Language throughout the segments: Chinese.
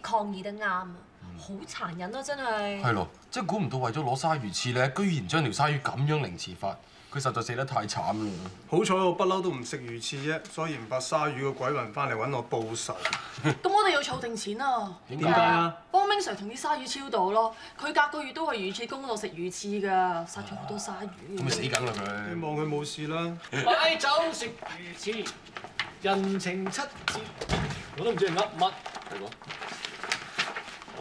環保分子抗議得啱啊，好殘忍啊！真係。係咯，即係估唔到為咗攞鯊魚翅咧，居然將條鯊魚咁樣凌遲法，佢實在死得太慘啦！好彩我不嬲都唔食魚翅啫，所以唔怕鯊魚個鬼魂翻嚟揾我報仇。咁我哋要儲定錢啊！點點解啊？幫 Ming Sir 同啲鯊魚超度咯，佢隔個月都去魚翅公度食魚翅㗎，殺咗好多鯊魚。咁咪死梗啦佢希！望佢冇事啦。擺酒食魚翅，人情七折，我都唔知係噏乜。係講。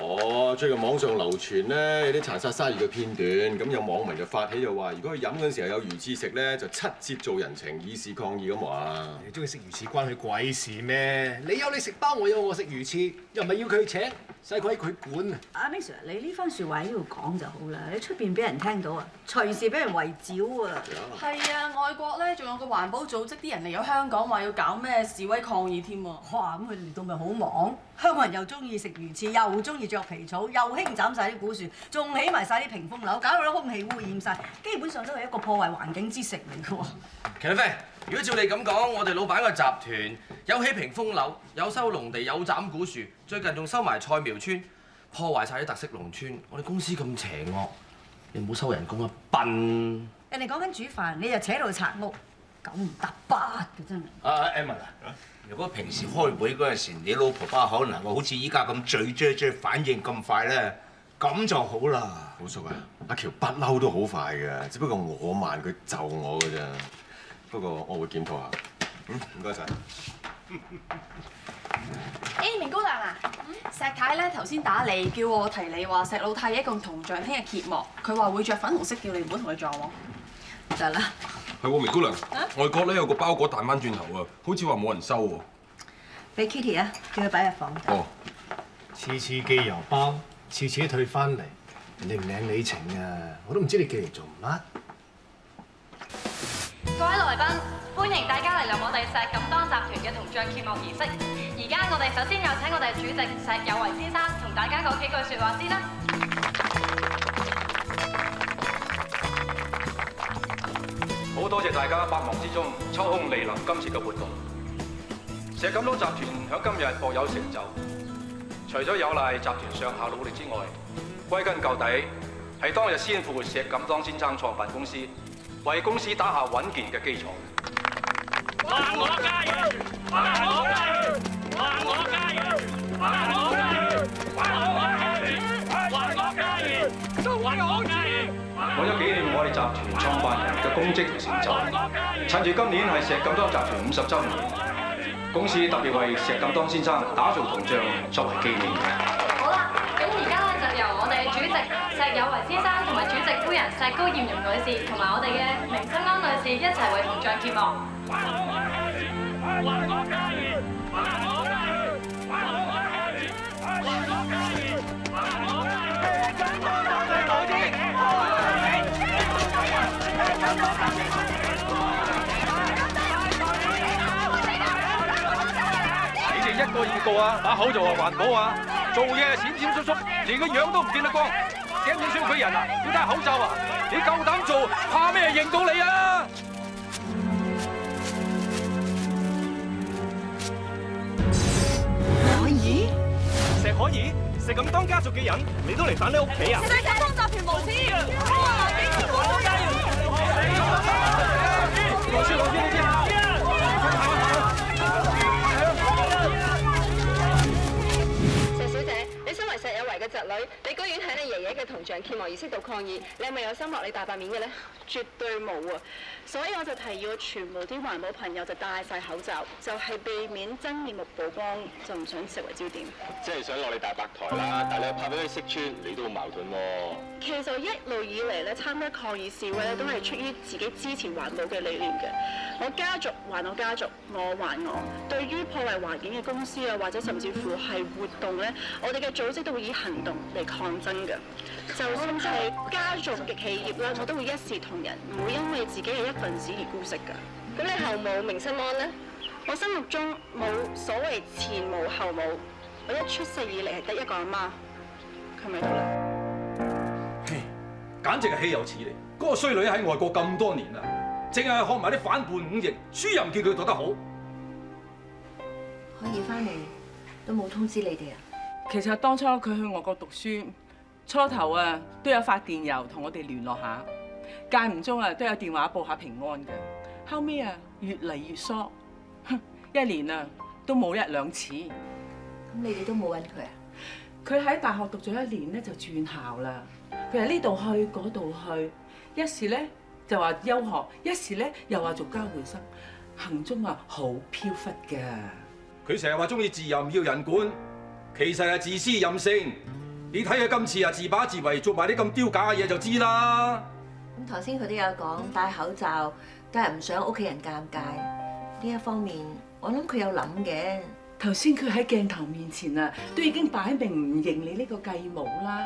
哦，最近網上流傳咧有啲殘殺鯊魚嘅片段，咁有網民就發起就話，如果佢飲嗰陣時候有魚翅食咧，就七折做人情，以示抗議咁話。你中意食魚翅關佢鬼事咩？你有你食包，我有我食魚翅，又唔係要佢請，使鬼佢管啊！阿 Ming Sir，你呢番説話喺呢度講就好啦，你出邊俾人聽到啊，隨時俾人圍剿啊！係啊，外國咧仲有個環保組織啲人嚟咗香港，話要搞咩示威抗議添喎。哇，咁佢嚟到咪好忙？香港人又中意食魚翅，又中意着皮草，又興斬晒啲古樹，仲起埋晒啲屏風樓，搞到啲空氣污染晒，基本上都係一個破壞環境之城嚟嘅喎。其實飛，如果照你咁講，我哋老闆個集團有起屏風樓，有收農地，有斬古樹，最近仲收埋菜苗村，破壞晒啲特色農村。我哋公司咁邪惡，你唔好收人工啊，笨！人哋講緊煮飯，你就扯到拆屋，九唔搭八嘅真係。啊 Emma 啊，如果平時開會嗰陣時，你老婆把口能夠好似依家咁嘴啫啫反應咁快咧，咁就好啦。好叔啊！阿喬不嬲都好快嘅，只不過我慢佢就我嘅啫。不過我會檢討下。嗯，唔該晒。Amy 高蘭啊，石太咧頭先打嚟叫我提你話石老太一共銅像聽日揭幕，佢話會着粉紅色，叫你唔好同佢撞喎。得啦，係喎，明姑娘，外國咧有個包裹彈翻轉頭啊，好似話冇人收喎。俾 Kitty 啊，叫佢擺入房。哦，次次寄郵包，次次都退翻嚟，人哋唔領你情啊！我都唔知你寄嚟做乜。各位來賓，歡迎大家嚟到我哋石錦當集團嘅銅像揭幕儀式。而家我哋首先有請我哋主席石有為先生同大家講幾句説話先啦。多謝大家百忙之中抽空嚟臨今次嘅活動。石錦東集團響今日獲有成就，除咗有賴集團上下努力之外，歸根究底係當日先父石錦當先生創辦公司，為公司打下穩健嘅基礎。還我加油！還我加油！還我加油！還我加油！還我加油！還我加油！還我加油！為咗紀念我哋集團創辦人嘅功績同成就，趁住今年係石錦當集團五十週年，公司特別為石錦當先生打造銅像作為紀念。好啦，咁而家咧就由我哋主席石有為先生同埋主席夫人石高艷容女士同埋我哋嘅明新安女士一齊為銅像揭幕。你哋一個二個啊，把口就話環保啊，做嘢閃閃縮縮，連個樣都唔見得光，驚到少佢人啊！要戴口罩啊！你夠膽做，怕咩認到你啊？可以？石可以？食咁當家族嘅人，你都嚟反你屋企啊？石錦當集團無恥！哇！幾千個加油！老師，老師，你石小姐，你身為石有為像揭幕儀式度抗議，你係咪有心落你大白面嘅呢？絕對冇啊！所以我就提議我全部啲環保朋友就戴晒口罩，就係、避免真面目曝光，就唔想成為焦點。即係想落你大白台啦，但係你又怕俾佢識穿，你都好矛盾喎。其實一路以嚟咧參加抗議示威咧，都係出於自己支持環保嘅理念嘅。我家族還我家族，我還我。對於破壞環境嘅公司啊，或者甚至乎係活動咧，我哋嘅組織都會以行動嚟抗爭嘅。就算係家族嘅企業啦，我都會一視同仁，唔會因為自己係一份子而姑息㗎。咁你後母明心安呢？我心目中冇所謂前母後母，我一出世以嚟係得一個阿媽，佢咪得啦。簡直係稀有此理！嗰、個衰女喺外國咁多年啦，淨係學埋啲反叛五逆，書又唔見佢讀得好。可以翻嚟都冇通知你哋啊？其實當初佢去外國讀書，初頭啊都有發電郵同我哋聯絡下，間唔中啊都有電話報下平安嘅。後尾啊越嚟越疏，哼一年啊都冇一兩次。咁你哋都冇揾佢啊？佢喺大學讀咗一年咧就轉校啦。佢喺呢度去嗰度去，一時咧就話休學，一時咧又話做交換生，行蹤啊好飄忽㗎。佢成日話中意自由唔要人管，其實係自私任性。你睇佢今次啊自把自為，做埋啲咁丟假嘅嘢就知啦。咁頭先佢都有講戴口罩，都係唔想屋企人尷尬。呢一方面，我諗佢有諗嘅。頭先佢喺鏡頭面前啊，都已經擺明唔認你呢個繼母啦。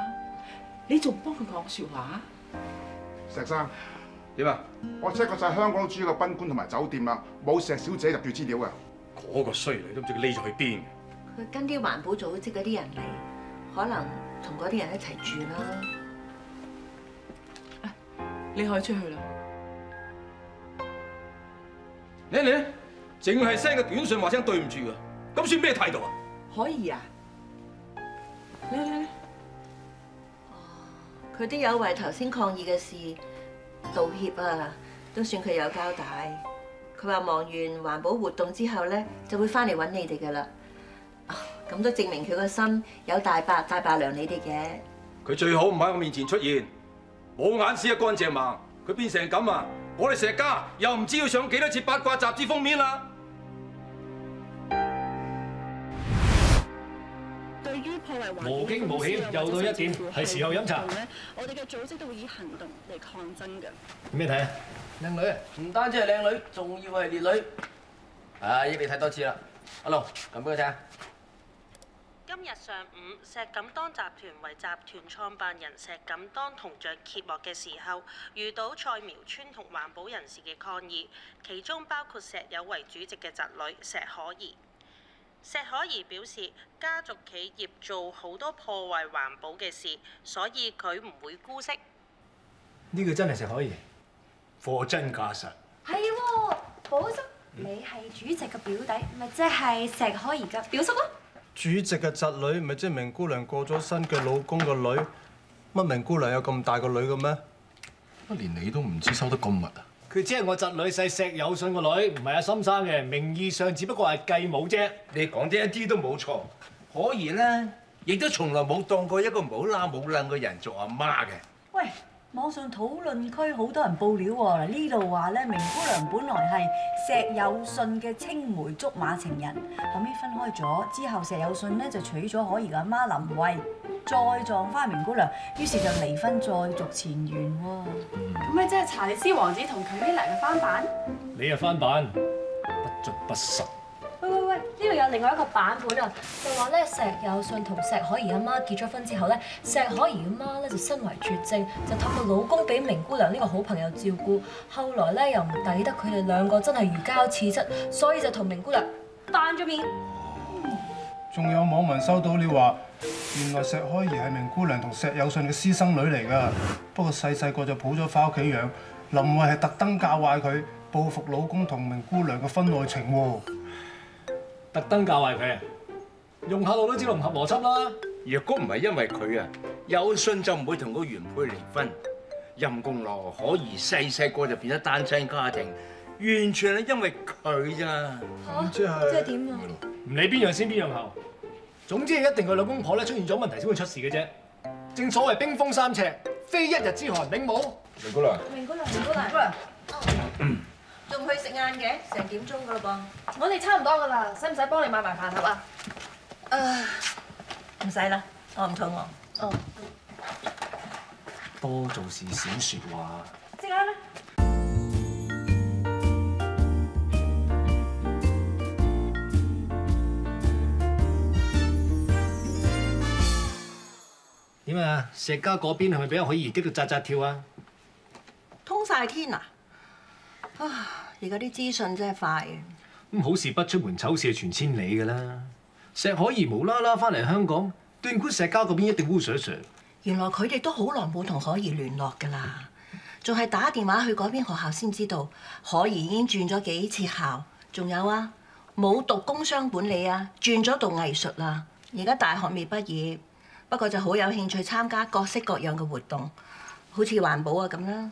你仲幫佢講説話？石生，點啊？我 check 過晒香港主要嘅賓館同埋酒店啦，冇石小姐入住資料嘅。嗰個衰女都唔知佢匿咗去邊。佢跟啲環保組織嗰啲人嚟，可能同嗰啲人一齊住啦。你可以出去啦。你你，淨係 send 個短信話聲對唔住啊，咁算咩態度啊？可以啊。嚟嚟嚟。佢都有為頭先抗議嘅事道歉啊，都算佢有交代。佢話忙完環保活動之後咧，就會翻嚟揾你哋噶啦。咁都證明佢個心有大伯大伯娘你哋嘅。佢最好唔喺我面前出現，冇眼屎啊乾淨盲。佢變成咁啊！我哋石家又唔知要上幾多次八卦雜誌封面啦。對於破壞環境無驚無險又到一點係時候飲茶我哋嘅組織都會以行動嚟抗爭嘅。咩睇啊？靚女啊，唔單止係靚女，仲要係烈女。啊，益你睇多次啦。阿龍，撳俾佢聽。今日上午，石錦當集團為集團創辦人石錦當銅像揭幕嘅時候，遇到菜苗村同環保人士嘅抗議，其中包括石友為主席嘅侄女石可兒。石可兒表示，家族企業做好多破壞環保嘅事，所以佢唔會姑息。呢個真係石可兒，貨真價實。係喎，寶叔，你係主席嘅表弟，咪即係石可兒嘅表叔咯。主席嘅侄女咪即係明姑娘過咗身嘅老公個女，乜明姑娘有咁大個女嘅咩？乜連你都唔知收得咁密啊？佢只係我侄女婿石有信個女，唔係阿心生嘅，名義上只不過係繼母啫。你講得一啲都冇錯，可兒咧亦都從來冇當過一個冇啦冇楞嘅人做阿媽嘅。喂，網上討論區好多人報料喎，嗱呢度話咧，明姑娘本來係石有信嘅青梅竹馬情人，後尾分開咗，之後石有信咧就娶咗可兒嘅阿媽林慧，再撞翻明姑娘，於是就離婚再續前緣喎。咁咪即係查理斯王子同 Camilla 嘅翻版？你啊翻版，不盡不實。呢度有另外一個版本啊，就話咧石有信同石可兒阿媽結咗婚之後咧，石可兒阿媽咧就身為絕症，就托個老公俾明姑娘呢個好朋友照顧。後來咧又唔抵得佢哋兩個真係如膠似漆，所以就同明姑娘翻咗面。仲有網民收到你話，原來石可兒係明姑娘同石有信嘅私生女嚟㗎，不過細細個就抱咗翻屋企養。林慧係特登教壞佢，報復老公同明姑娘嘅婚外情喎。特登教壞佢啊！用下腦都知道唔合邏輯啦。若果唔係因為佢啊，有信就唔會同個原配離婚。陰公咯，可兒細細個就變咗單親家庭，完全係因為佢咋。嚇！即係點啊？唔理邊樣先邊樣後，總之係一定佢兩公婆咧出現咗問題先會出事嘅啫。正所謂冰封三尺，非一日之寒，永冇。明姑娘，明姑娘，明姑娘，仲去食晏嘅？成點鐘噶啦噃？我哋差唔多噶啦，使唔使幫你買埋飯盒啊？唔使啦，我唔肚餓。哦，多做事少説話。即刻啦！點啊？石家嗰邊係咪俾阿許兒激到扎扎跳啊？通晒天啊！啊！而家啲資訊真係快嘅。咁好事不出門，丑事係傳千里㗎啦。石可兒無啦啦翻嚟香港，斷估石家嗰邊一定烏水水。原來佢哋都好耐冇同可兒聯絡㗎啦，仲係打電話去嗰邊學校先知道，可兒已經轉咗幾次校。仲有啊，冇讀工商管理啊，轉咗讀藝術啦。而家大學未畢業，不過就好有興趣參加各式各樣嘅活動，好似環保啊咁啦。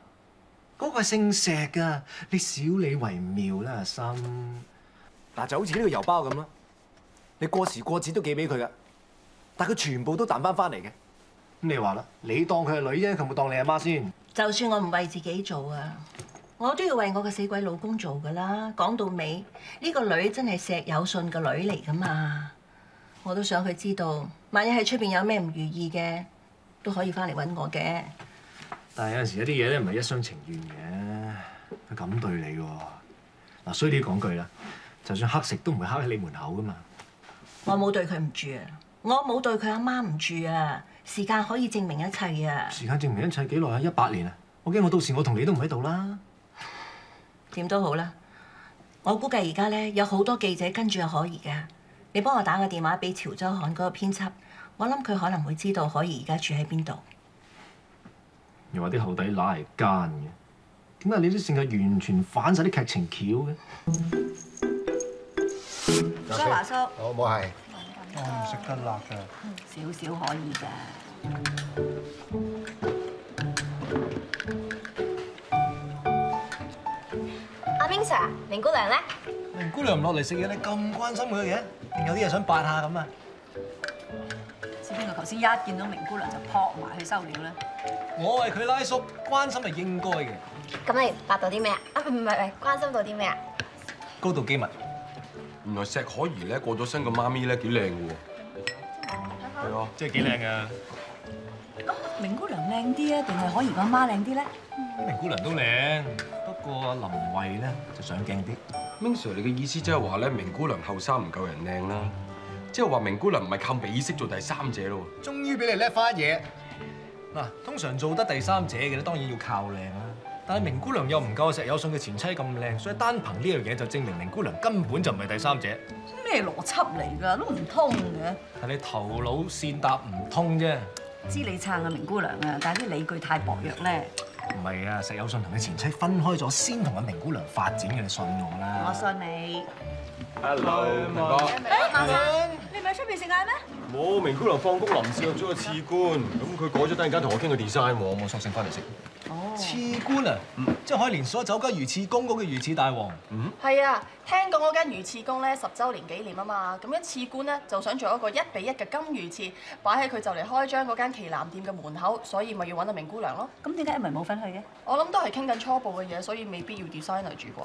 嗰、個係姓石㗎，你少理為妙啦，阿心。嗱，就好似呢個郵包咁啦，你過時過節都寄俾佢噶，但佢全部都彈翻翻嚟嘅。咁你話啦，你當佢係女啫，佢冇當你阿媽先。就算我唔為自己做啊，我都要為我嘅死鬼老公做噶啦。講到尾，呢、個女真係石有信個女嚟噶嘛，我都想佢知道，萬一喺出邊有咩唔如意嘅，都可以翻嚟揾我嘅。但係有陣時有啲嘢咧唔係一廂情願嘅，佢咁對你喎。嗱，衰啲講句啦，就算黑食都唔會黑喺你門口噶嘛。我冇對佢唔住啊，我冇對佢阿媽唔住啊。時間可以證明一切啊。時間證明一切幾耐啊？一百年啊！我驚我到時我同你都唔喺度啦。點都好啦，我估計而家咧有好多記者跟住阿可兒嘅，你幫我打個電話俾潮州刊嗰個編輯，我諗佢可能會知道可兒而家住喺邊度。又話啲後底乸係奸嘅，點解你啲性格完全反晒啲劇情橋嘅？蘇華叔，好冇係。我唔食得辣㗎。少少可以嘅。阿 Ming Sir，明姑娘咧？明姑娘唔落嚟食嘢，你咁關心佢嘅，定有啲嘢想扮下咁啊？知邊個頭先一見到明姑娘就撲埋去收料咧？我係佢拉叔，關心係應該嘅。咁你八到啲咩啊？啊唔係唔係，關心到啲咩啊？高度機密。原來石可兒咧過咗身個媽咪咧幾靚嘅喎。係啊，即係幾靚啊！明姑娘靚啲啊，定係可兒個媽靚啲咧？明姑娘都靚，不過阿林慧咧就上鏡啲。Ming Sir，你嘅意思即係話咧，明姑娘後生唔夠人靚啦，即係話明姑娘唔係靠美色做第三者咯終於俾你叻翻一嘢。嗱，通常做得第三者嘅咧，當然要靠靚啦。但係明姑娘又唔夠石有信嘅前妻咁靚，所以單憑呢樣嘢就證明明姑娘根本就唔係第三者。咩邏輯嚟㗎？都唔通嘅。係你頭腦線搭唔通啫。知你撐啊明姑娘啊，但係啲理據太薄弱咧。唔係啊，石有信同佢前妻分開咗，先同阿明姑娘發展嘅，你信我啦。我信你。Hello，明哥。喺出邊食晏咩？冇，明姑娘放工臨時入咗個次官，咁佢改咗，突然間同我傾個 design 喎，我索性翻嚟食。哦。次官啊，即係海連鎖酒家魚翅公嗰個魚翅大王。嗯。係啊，聽講嗰間魚翅公咧十週年紀念啊嘛，咁一次官咧就想做一個一比一嘅金魚翅，擺喺佢就嚟開張嗰間旗艦店嘅門口，所以咪要揾阿明姑娘咯。咁點解一咪冇份去嘅？我諗都係傾緊初步嘅嘢，所以未必要 designer 住啩。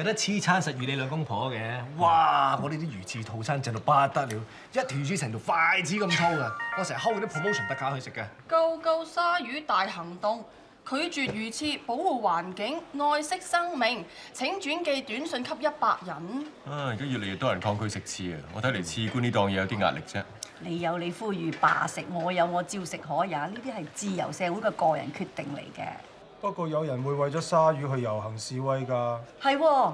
有得黐餐食預你兩公婆嘅，哇！我呢啲魚翅套餐正到不得了，一條魚翅成條筷子咁粗噶，我成日睺嗰啲 promotion 特價去食嘅。Go Go 鯊魚大行動，拒絕魚翅，保護環境，愛惜生命。請轉寄短信給一百人。啊！而家越嚟越多人抗拒食翅啊！我睇嚟刺官呢檔嘢有啲壓力啫。你有你呼籲罷食，我有我照食可也。呢啲係自由社會嘅個人決定嚟嘅。不過有人會為咗鯊魚去遊行示威㗎。係喎，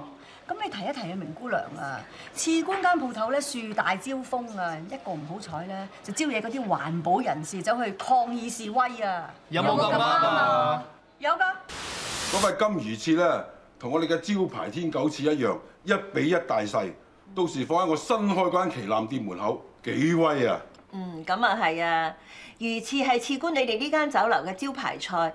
咁你提一提啊，明姑娘啊，次官間鋪頭咧樹大招風啊，一個唔好彩咧就招惹嗰啲環保人士走去抗議示威啊！有冇咁啱啊？有㗎。嗰塊金魚翅咧，同我哋嘅招牌天狗翅一樣，一比一大細。到時放喺我新開嗰間旗艦店門口，幾威啊！嗯，咁啊係啊，魚翅係次官你哋呢間酒樓嘅招牌菜。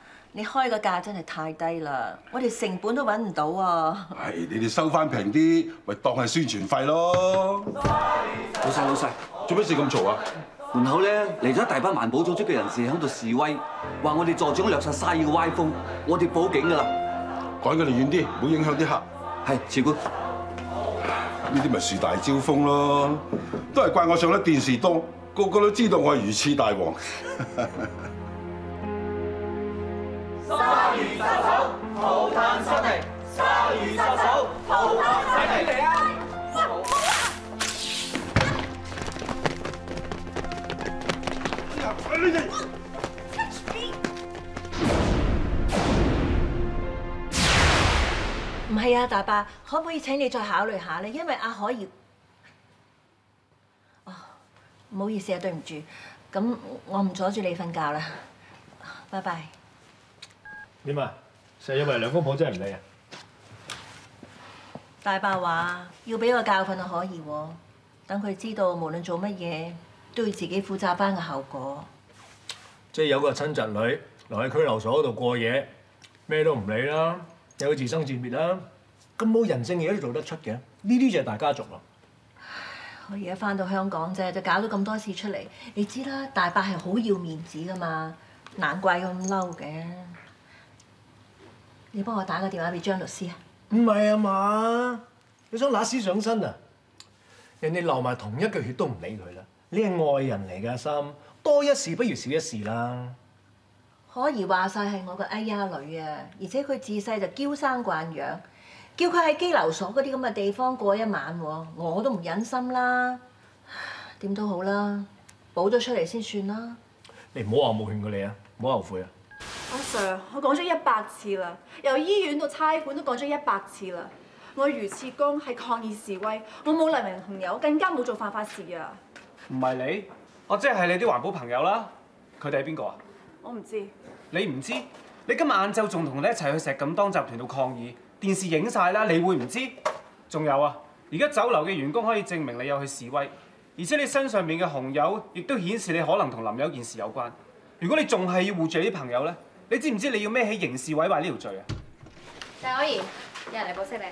你開個價真係太低啦，我哋成本都揾唔到啊！係你哋收翻平啲，咪當係宣傳費咯。老細老細，做咩事咁嘈啊？門口咧嚟咗一大班環保組織嘅人士喺度示威，話我哋助長掠殺鯊魚嘅歪風，我哋報警㗎啦。趕佢哋遠啲，唔好影響啲客。係，次官。呢啲咪樹大招風咯，都係怪我上得電視多，個個都知道我係魚翅大王。浩瀚生靈；鯊魚殺手，浩瀚生靈嚟啊！唔系啊，大伯，可唔可以请你再考虑下咧？因为阿可兒，哦，唔好意思啊，对唔住，咁我唔阻住你瞓觉啦，拜拜。点啊？成日以為兩公婆真係唔理啊？大伯話要俾個教訓阿可以喎，等佢知道無論做乜嘢都要自己負責翻個後果。即係有個親侄女留喺拘留所嗰度過夜，咩都唔理啦，又要自生自滅啦，咁冇人性嘅嘢都做得出嘅，呢啲就係大家族咯。我而家翻到香港啫，就搞到咁多事出嚟，你知啦，大伯係好要面子噶嘛，難怪佢咁嬲嘅。你幫我打個電話俾張律師啊！唔係啊嘛，你想揦屎上身啊？人哋流埋同一句血都唔理佢啦，你係外人嚟㗎，心多一事不如少一事啦。可兒話晒係我個哎呀女啊，而且佢自細就嬌生慣養，叫佢喺拘留所嗰啲咁嘅地方過一晚喎，我都唔忍心啦。點都好啦，補咗出嚟先算啦。你唔好話冇勸過你啊，唔好後悔啊！阿 Sir，我講咗一百次啦，由醫院到差館都講咗一百次啦。我魚翅公係抗議示威，我冇黎明朋友，更加冇做犯法事啊！唔係你，我即係你啲環保朋友啦。佢哋係邊個啊？我唔知。你唔知？你今日晏晝仲同你一齊去石錦當集團度抗議，電視影晒啦，你會唔知？仲有啊，而家酒樓嘅員工可以證明你有去示威，而且你身上面嘅紅油亦都顯示你可能同林友件事有關。如果你仲係要護住你啲朋友咧，你知唔知你要孭起刑事毀壞呢條罪啊？大可兒，有人嚟保釋你。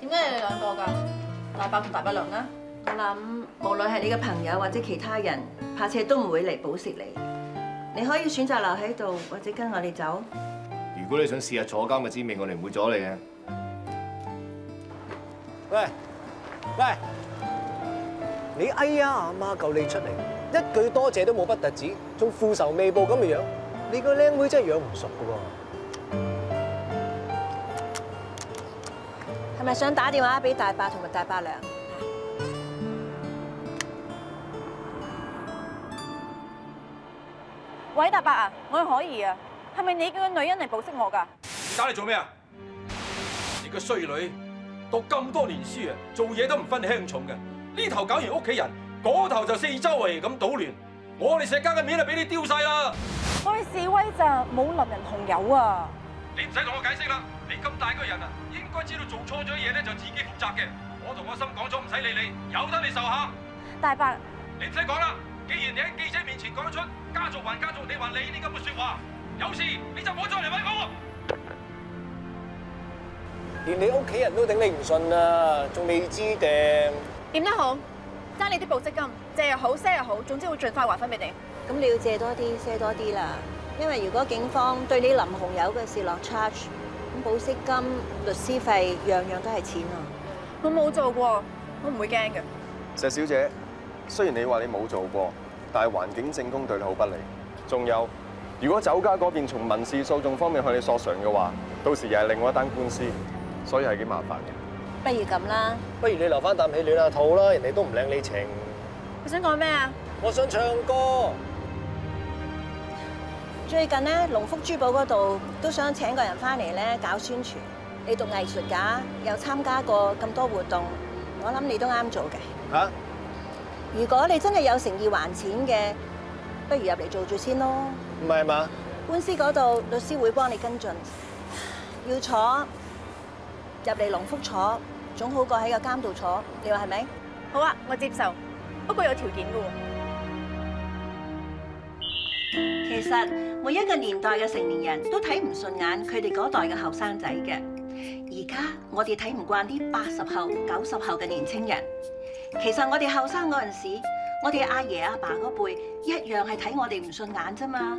點解你哋兩個㗎？大伯同大伯娘咧？我諗無論係你嘅朋友或者其他人，怕車都唔會嚟保釋你。你可以選擇留喺度，或者跟我哋走。如果你想試下坐監嘅滋味，我哋唔會阻你嘅。喂喂，你哎呀阿媽救你出嚟，一句多謝都冇不特止，仲負仇未報咁嘅樣，你個靚妹真係養唔熟噶係咪想打電話俾大伯同埋大伯娘？喂，大伯啊，我係可兒啊，係咪你叫個女人嚟保釋我㗎？打嚟做咩啊？你個衰女讀咁多年書啊，做嘢都唔分輕重嘅。呢頭搞完屋企人，嗰頭就四周圍咁搗亂。我哋石家嘅面就俾你丟晒啦！我哋示威咋，冇淋人紅油啊！你唔使同我解釋啦，你咁大個人啊，應該知道做錯咗嘢咧就自己負責嘅。我同我心講咗唔使理你，由得你受下。大伯，你唔使講啦，既然你喺記者面前講得出，家族還家族，你還你呢咁嘅説話，有事你就唔好再嚟揾我。連你屋企人都頂你唔順啊，仲未知定？點得好，爭你啲保釋金，借又好，賒又好，總之會盡快還翻俾你。咁你要借多啲，賒多啲啦。因為如果警方對你林紅友嘅事落 charge，咁保釋金、律師費樣樣都係錢啊。我冇做過，我唔會驚嘅。石小姐，雖然你話你冇做過，但係環境證供對你好不利。仲有，如果酒家嗰邊從民事訴訟方面向你索償嘅話，到時又係另外一單官司，所以係幾麻煩嘅。不如咁啦，不如你留翻啖氣暖下肚啦，人哋都唔領你情。你想講咩啊？我想唱歌。最近咧，龍福珠寶嗰度都想請個人翻嚟咧搞宣傳。你讀藝術㗎，又參加過咁多活動，我諗你都啱做嘅。嚇、如果你真係有誠意還錢嘅，不如入嚟做住先咯。唔係嘛？官司嗰度律師會幫你跟進。要坐入嚟龍福坐，總好過喺個監度坐。你話係咪？好啊，我接受，不過有條件嘅喎。其實每一個年代嘅成年人都睇唔順眼佢哋嗰代嘅後生仔嘅。而家我哋睇唔慣啲八十後、九十後嘅年青人。其實我哋後生嗰陣時，我哋阿爺阿爸嗰輩一樣係睇我哋唔順眼啫嘛。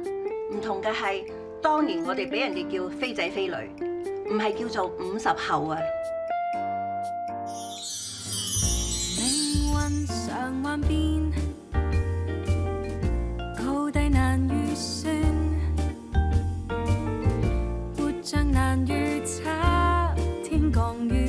唔同嘅係，當年我哋俾人哋叫飛仔飛女，唔系叫做五十后啊。命运常幻变，高低难预算，活像难预测，天降雨